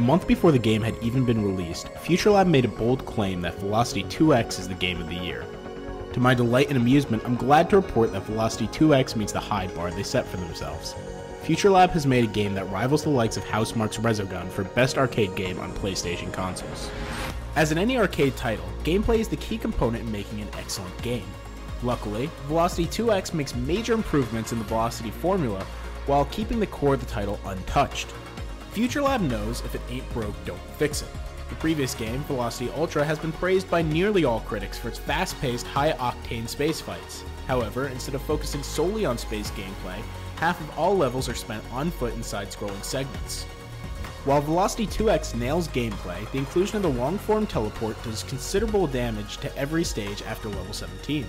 month before the game had even been released, FuturLab made a bold claim that Velocity 2X is the game of the year. To my delight and amusement, I'm glad to report that Velocity 2X meets the high bar they set for themselves. FuturLab has made a game that rivals the likes of Housemarque's Resogun for best arcade game on PlayStation consoles. As in any arcade title, gameplay is the key component in making an excellent game. Luckily, Velocity 2X makes major improvements in the Velocity formula while keeping the core of the title untouched. FuturLab knows if it ain't broke, don't fix it. The previous game, Velocity Ultra, has been praised by nearly all critics for its fast paced, high octane space fights. However, instead of focusing solely on space gameplay, half of all levels are spent on foot in side scrolling segments. While Velocity 2X nails gameplay, the inclusion of the long form teleport does considerable damage to every stage after level 17.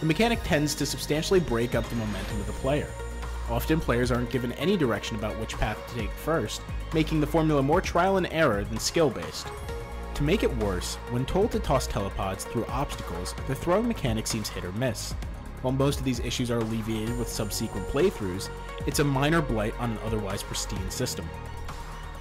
The mechanic tends to substantially break up the momentum of the player. Often players aren't given any direction about which path to take first, making the formula more trial and error than skill based. To make it worse, when told to toss telepods through obstacles, the throwing mechanic seems hit or miss. While most of these issues are alleviated with subsequent playthroughs, it's a minor blight on an otherwise pristine system.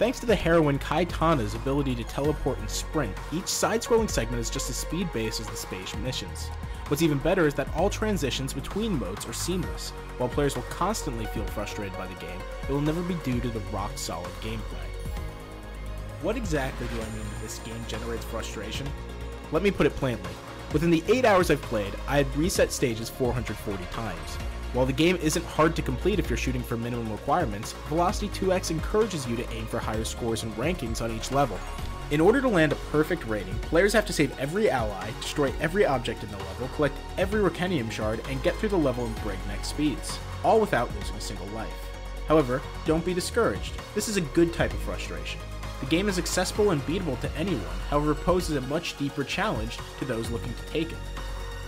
Thanks to the heroine Kai Tana's ability to teleport and sprint, each side-scrolling segment is just as speed-based as the space missions. What's even better is that all transitions between modes are seamless. While players will constantly feel frustrated by the game, it will never be due to the rock-solid gameplay. What exactly do I mean that this game generates frustration? Let me put it plainly. Within the 8 hours I've played, I had reset stages 440 times. While the game isn't hard to complete if you're shooting for minimum requirements, Velocity 2X encourages you to aim for higher scores and rankings on each level. In order to land a perfect rating, players have to save every ally, destroy every object in the level, collect every Rokenium shard, and get through the level in breakneck speeds, all without losing a single life. However, don't be discouraged. This is a good type of frustration. The game is accessible and beatable to anyone, however poses a much deeper challenge to those looking to take it.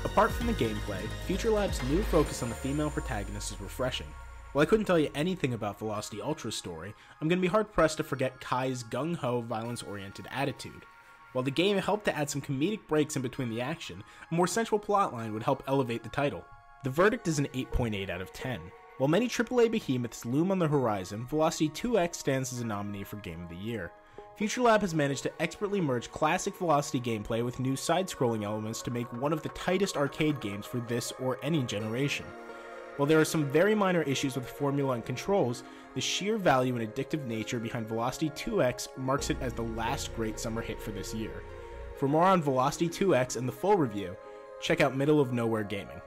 Apart from the gameplay, FuturLab's new focus on the female protagonist is refreshing. While I couldn't tell you anything about Velocity Ultra's story, I'm going to be hard pressed to forget Kai's gung ho, violence oriented attitude. While the game helped to add some comedic breaks in between the action, a more central plotline would help elevate the title. The verdict is an 8.8 out of 10. While many AAA behemoths loom on the horizon, Velocity 2X stands as a nominee for Game of the Year. FuturLab has managed to expertly merge classic Velocity gameplay with new side-scrolling elements to make one of the tightest arcade games for this or any generation. While there are some very minor issues with formula and controls, the sheer value and addictive nature behind Velocity 2X marks it as the last great summer hit for this year. For more on Velocity 2X and the full review, check out Middle of Nowhere Gaming.